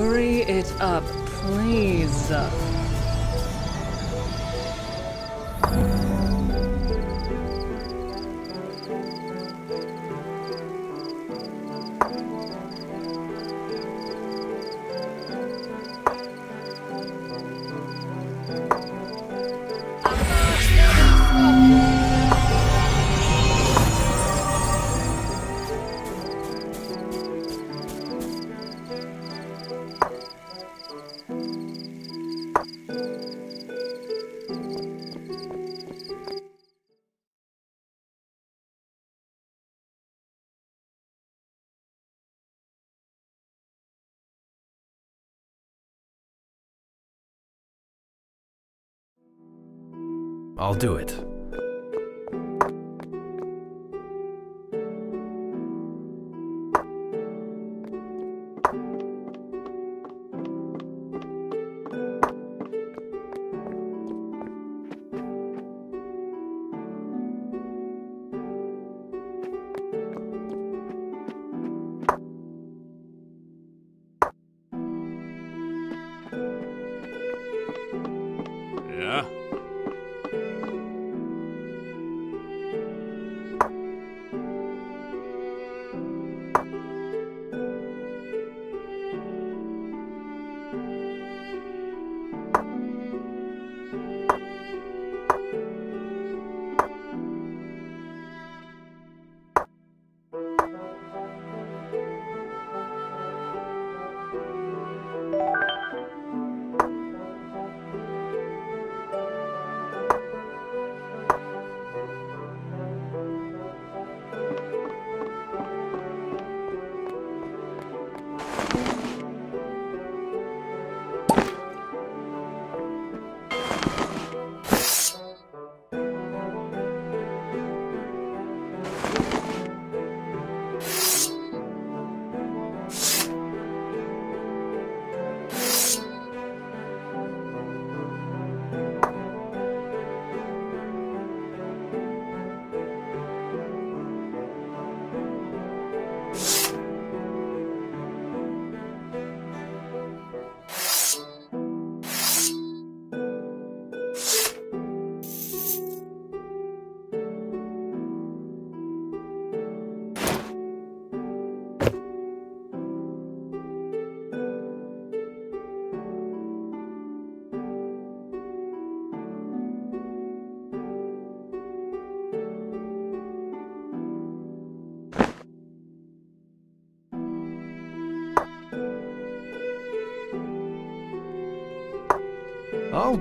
Hurry it up, please. I'll do it.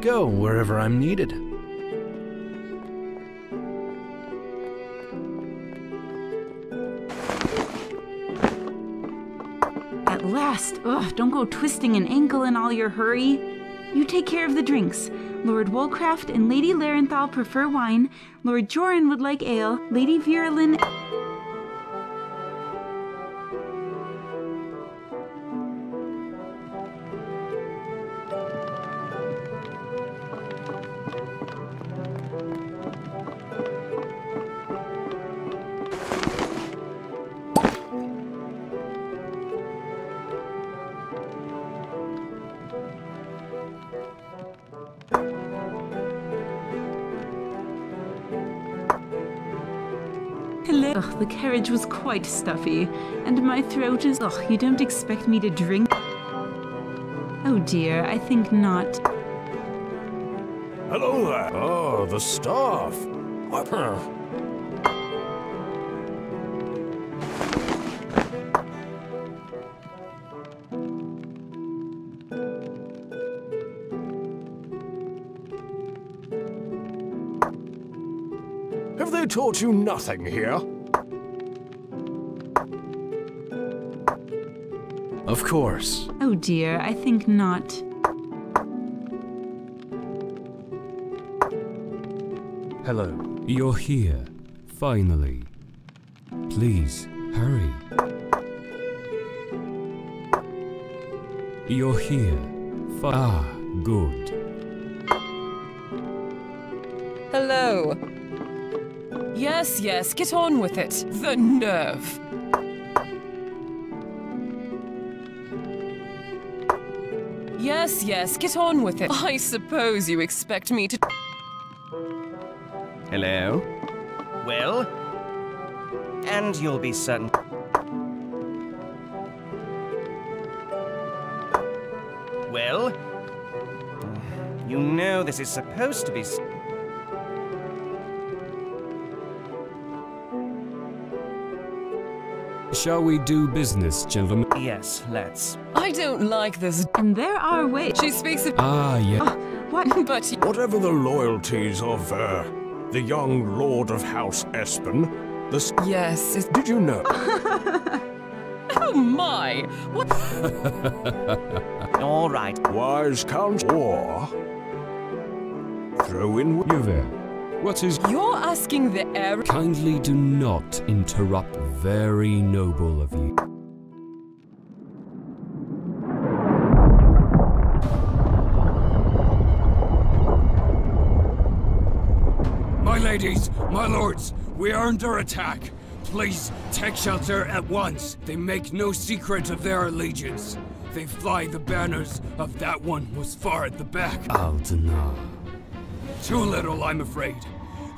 Go wherever I'm needed. At last! Ugh, don't go twisting an ankle in all your hurry. You take care of the drinks. Lord Woolcraft and Lady Larenthal prefer wine. Lord Joran would like ale. Lady Virulin. Ugh, the carriage was quite stuffy, and my throat is. Ugh, you don't expect me to drink. Oh dear, I think not. Hello there. Oh, the staff. What? Have they taught you nothing here? Of course. Oh dear, I think not. Hello. You're here. Finally. Please, hurry. You're here. Fi- ah, good. Hello. Yes, yes, get on with it. The nerve. Yes, yes, get on with it. I suppose you expect me to. Hello? Well? And you'll be certain. Well? You know this is supposed to be. Shall we do business, gentlemen? Yes, let's. I don't like this. And there are ways. She speaks of. Ah, yeah. What? But Whatever the loyalties of, uh, the young Lord of House Espen, the. yes, it's. Did you know? Oh my! What? All right. Wise counsel or. Throw in. You there. What is. You're asking the air. Kindly do not interrupt. Very noble of you. My ladies, my lords, we are under attack. Please take shelter at once. They make no secret of their allegiance. They fly the banners of that one was far at the back. Aldenar. Too little, I'm afraid.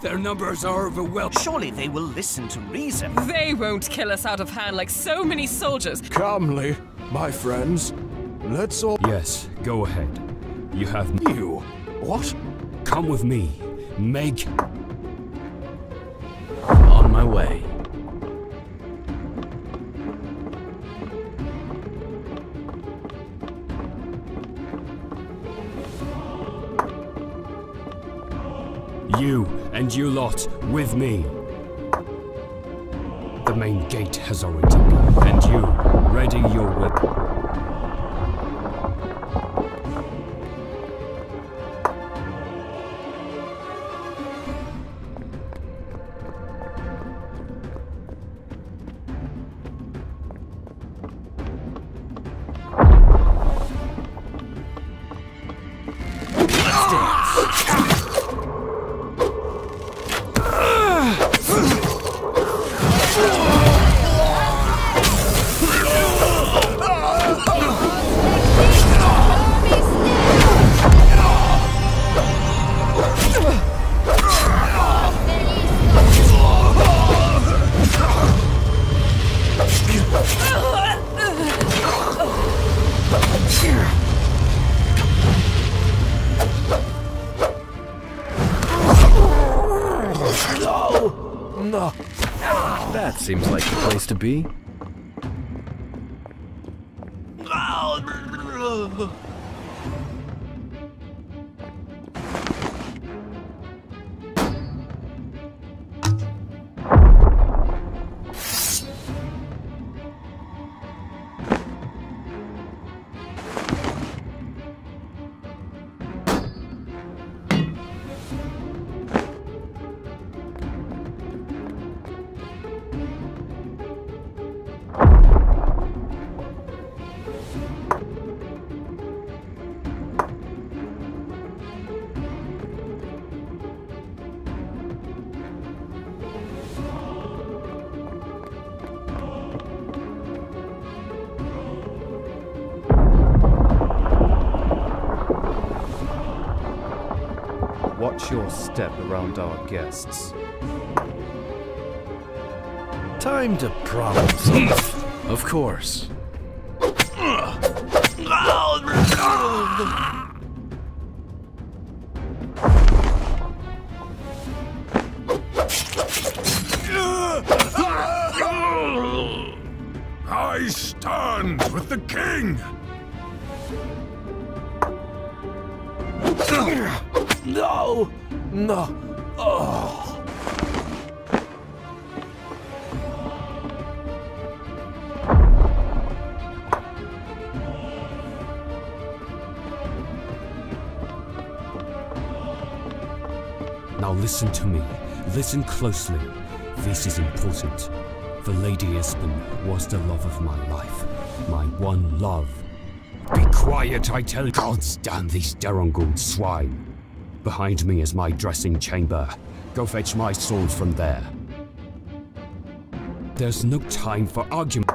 Their numbers are overwhelming. Surely they will listen to reason. They won't kill us out of hand like so many soldiers. Calmly, my friends. Let's all. Yes, go ahead. You have. You. What? Come with me. Make- On my way. You and you lot with me. The main gate has already been. And you, ready your weapon. That seems like the place to be. Watch your step around our guests. Time to problem hmm. solve. of course. I stand with the king. No. No. Oh. Now listen to me. Listen closely. This is important. The Lady Espen was the love of my life. My one love. Be quiet, I tell you. Can't stand these Deranguld swine. Behind me is my dressing chamber. Go fetch my sword from there. There's no time for argument.